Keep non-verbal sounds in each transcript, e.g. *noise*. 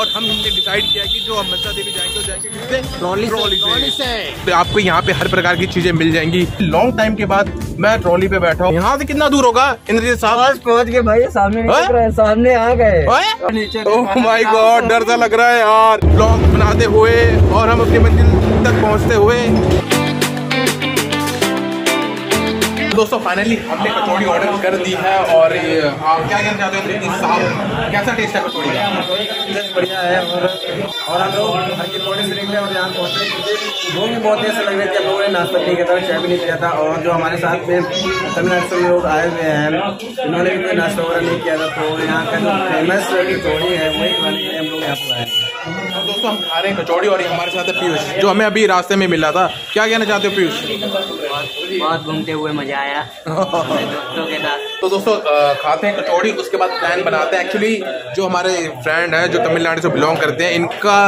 और हम हमने डिसाइड किया कि जो हम मनसा देवी जाएँगे तो जाएँगे ट्रॉली से, ट्रॉली से। तो आपको यहाँ पे हर प्रकार की चीज़ें मिल जाएँगी। लॉन्ग टाइम के बाद मैं ट्रॉली पे बैठा हूँ। यहाँ से कितना दूर होगा इंद्रजीत साहब? आज पहुँच गए भाई सामने सामने आ गए। ओह माय गॉड डर सा लग रहा है यार। ब्लॉग बनाते हुए और हम अपनी मंदिर तक पहुँचते हुए दोस्तों फाइनली हमने कचौड़ी ऑर्डर कर दी है और आप क्या कहना चाहते हो साहब? कैसा टेस्ट है कचौड़ी का? बढ़िया है और और हम लोग घर के थोड़े से निकले और यहाँ पहुँचे। वो भी बहुत देर से लग रही हम लोगों ने नाश्ता नहीं किया था चाय भी नहीं पिया था और जो हमारे साथ में तमिलनाडु से लोग आए हुए हैं, इन्होंने भी कोई नाश्ता वगैरह नहीं किया था तो यहाँ का जो फ़ेमस कचौड़ी है, वही हम लोग यहाँ पर आए हैं। तो दोस्तों हम खा रहे हैं कचौड़ी और ये हमारे साथ है पीयूष जो हमें अभी रास्ते में मिला था। क्या कहना चाहते हो पीयूष? बहुत घूमते हुए मज़ा आया दोस्तों के साथ। तो दोस्तों खाते हैं कचौड़ी उसके बाद प्लान बनाते हैं। एक्चुअली जो हमारे फ्रेंड है जो तमिलनाडु से बिलोंग करते हैं इनका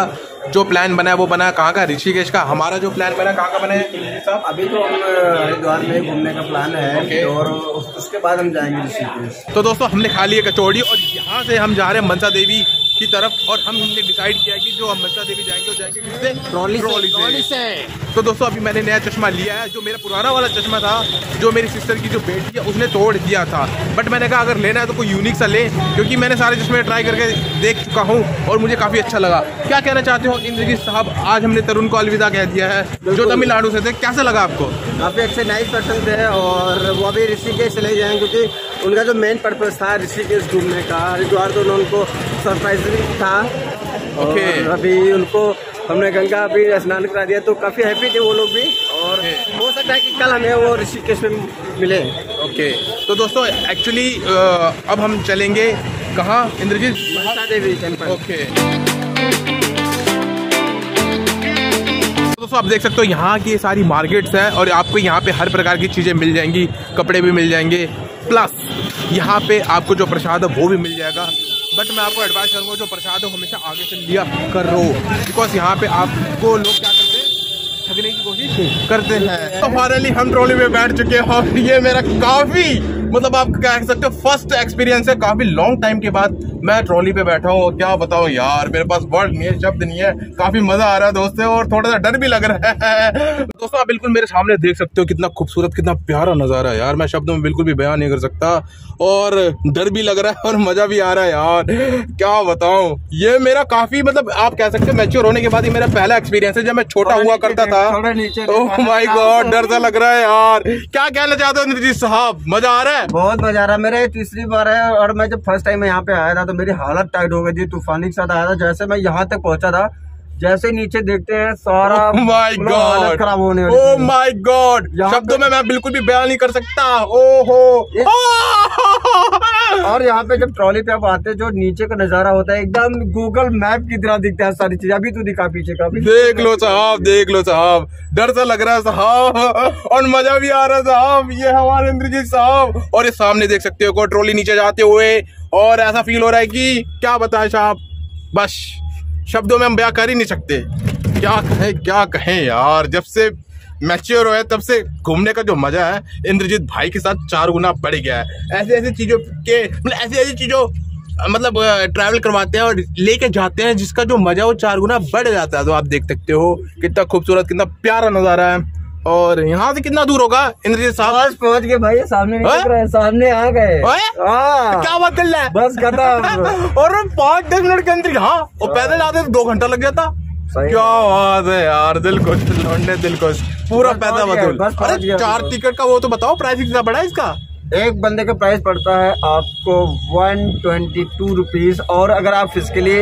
जो प्लान बना है वो बना है कहाँ का? ऋषिकेश का। हमारा जो प्लान बना कहाँ का बना है साहब अभी तो हम हरिद्वार में घूमने का प्लान है। Okay. और उसके बाद हम जाएँगे ऋषिकेश। तो दोस्तों हमने खा ली है कचौड़ी और यहाँ से हम जा रहे हैं मनसा देवी की तरफ़ और हम हमने डिसाइड किया कि जो हम मनसा देवी जाएँगे तो जाएँगे किससे? ट्रॉली ट्रॉली ट्रॉली से। तो दोस्तों अभी मैंने नया चश्मा लिया है जो मेरा पुराना वाला चश्मा था जो मेरी सिस्टर की जो बेटी है उसने तोड़ दिया था। बट मैंने कहा अगर लेना है तो कोई यूनिक सा ले क्योंकि मैंने सारे चश्मे ट्राई करके देख चुका हूँ और मुझे काफ़ी अच्छा लगा। क्या कहना चाहते हो इंद्रजीत साहब आज हमने तरुण को अलविदा कह दिया है। जो तमिलनाडु से थे कैसा लगा आपको? काफ़ी अच्छे नाइस पर्सन थे और वो अभी ऋषिकेश चले जाएँ क्योंकि उनका जो मेन पर्पज था ऋषिकेश घूमने का हरिद्वार तो उन्होंने उनको सरप्राइज़ था. और अभी उनको हमने गंगा अभी स्नान करा दिया तो काफ़ी हैप्पी थे वो लोग भी। और हो सकता है कि कल हमें वो ऋषिकेश में मिले। ओके तो दोस्तों एक्चुअली अब हम चलेंगे कहाँ? इंद्रजीत मनसा देवी टेंपल ओके दोस्तों, आप देख सकते हो यहाँ की सारी मार्केट्स हैं और आपको यहाँ पे हर प्रकार की चीज़ें मिल जाएँगी, कपड़े भी मिल जाएँगे। प्लस यहाँ पे आपको जो प्रसाद है, वो भी मिल जाएगा। बट मैं आपको एडवाइस करूँगा, जो प्रसाद है हमेशा आगे से लिया करो। बिकॉज़ यहाँ पे आपको लोग क्या करते ठगने की कोशिश करते हैं। तो फाइनली हम ट्रॉली में बैठ चुके हैं और ये मेरा काफ़ी मतलब आप कह सकते हो फ़र्स्ट एक्सपीरियंस है। काफ़ी लॉन्ग टाइम के बाद मैं ट्रॉली पे बैठा हूँ। क्या बताओ यार मेरे पास वर्ड नहीं है शब्द नहीं है। काफ़ी मज़ा आ रहा है दोस्तों और थोड़ा सा डर भी लग रहा है। दोस्तों आप बिल्कुल मेरे सामने देख सकते हो कितना खूबसूरत कितना प्यारा नज़ारा है यार। मैं शब्दों में बिल्कुल भी बयान नहीं कर सकता। और डर भी लग रहा है और मज़ा भी आ रहा है यार। क्या बताऊँ? ये मेरा काफ़ी मतलब आप कह सकते हो मैच्योर होने के बाद ये मेरा पहला एक्सपीरियंस है जब मैं छोटा हुआ करता था ओह माय गॉड डर सा लग रहा है यार। क्या कहना चाहते हो नितिश साहब? मज़ा आ रहा है? बहुत मज़ा आ रहा है। मेरा ये तीसरी बार है और मैं जब फ़र्स्ट टाइम यहाँ पे आया था तो मेरी हालत टाइट हो गई थी तूफानी के साथ आया था। जैसे मैं यहाँ तक पहुँचा था जैसे नीचे देखते हैं सारा माय मतलब गॉड खराब होने थी। माय गॉड शब्दों में मैं बिल्कुल भी बयान नहीं कर सकता। ओहो! और यहाँ पे जब ट्रॉली पे आप आते हैं, जो नीचे का नज़ारा होता है, एकदम गूगल मैप की तरह दिखता है सारी चीज़ें। अभी तू दिखा पीछे का देख लो साहब, देख लो साहब। डर सा लग रहा है साहब, और मज़ा भी आ रहा है साहब। ये हमारे इंद्रजीत साहब, और ये सामने देख सकते हो ट्रॉली नीचे जाते हुए। और ऐसा फील हो रहा है कि क्या बताएँ साहब, बस, शब्दों में हम बयां कर ही नहीं सकते। क्या कहें क्या कहें यार, जब से मैच्योर है तब से घूमने का जो मज़ा है इंद्रजीत भाई के साथ चार गुना बढ़ गया है। ऐसी ऐसी चीज़ों के मतलब ऐसी ऐसी चीज़ों मतलब ट्रैवल करवाते हैं और लेके जाते हैं जिसका जो मज़ा वो चार गुना बढ़ जाता है। तो आप देख सकते हो कितना खूबसूरत कितना प्यारा नज़ारा है। और यहाँ से कितना दूर होगा इंद्रजीत साहब? पहुँच गए भाई सामने है सामने आ गए। हाँ। क्या बात कर रहा है? बस खत्म। *laughs* और पाँच दस मिनट के अंदर हाँ और पैदल आते तो दो घंटा लग जाता। क्या बात है। यार दिल खुश लौंडे दिल खुश पूरा पैसा बस पहुँच अरे चार टिकट का वो तो बताओ प्राइस कितना बड़ा इसका? एक बंदे का प्राइस पड़ता है आपको वन ट्वेंटी टू रुपीज़ और अगर आप फिजिकली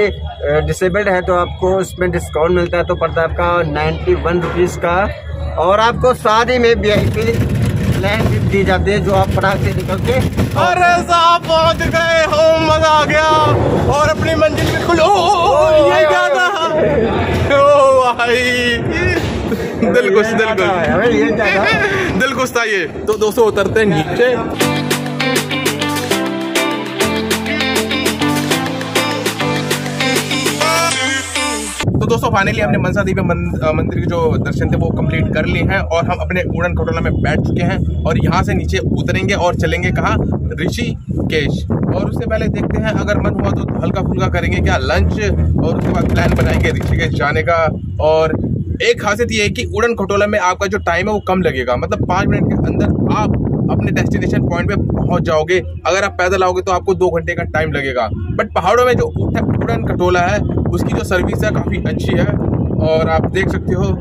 डिसेबल्ड है तो आपको इसमें डिस्काउंट मिलता है तो पड़ता है आपका नाइन्टी वन रुपीज़ का। और आपको शादी में वी आई पी प्लान दी जाती है जो आप फटाक से निकल के अरे साहब पहुँच गए हो मज़ा आ गया। और अपनी मंजिल बिल्कुल ओ, ओ, ओ, ये क्या था ओ भाई दिल खुश दिल खुश दिल खुश था ये। तो दोस्तों उतरते हैं नीचे। तो दोस्तों फाइनली हमने मनसा देवी मंदिर के जो दर्शन थे वो कंप्लीट कर लिए हैं और हम अपने उड़न खटोला में बैठ चुके हैं और यहाँ से नीचे उतरेंगे और चलेंगे कहाँ? ऋषिकेश और उससे पहले देखते हैं अगर मन हुआ तो हल्का फुल्का करेंगे क्या? लंच और उसके बाद प्लान बनाएँगे ऋषिकेश जाने का। और एक खासियत ये है कि उड़न खटोला में आपका जो टाइम है वो कम लगेगा। मतलब पाँच मिनट के अंदर आप अपने डेस्टिनेशन पॉइंट पे पहुँच जाओगे। अगर आप पैदल आओगे तो आपको दो घंटे का टाइम लगेगा। बट पहाड़ों में जो उड़न खटोला है, उसकी जो सर्विस है काफ़ी अच्छी है। और आप देख सकते हो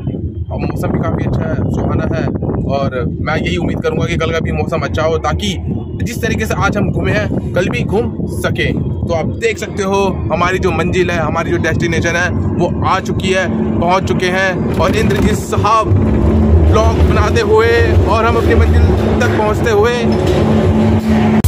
मौसम भी काफ़ी अच्छा है, सुहाना है। और मैं यही उम्मीद करूँगा कि कल का भी मौसम अच्छा हो, ताकि जिस तरीके से आज हम घूमे हैं, कल भी घूम सके। तो आप देख सकते हो, हमारी जो मंजिल है, हमारी जो डेस्टिनेशन है, वो आ चुकी है, पहुँच चुके हैं। और इंद्रजीत साहब ब्लॉग बनाते हुए और हम अपनी मंजिल तक पहुँचते हुए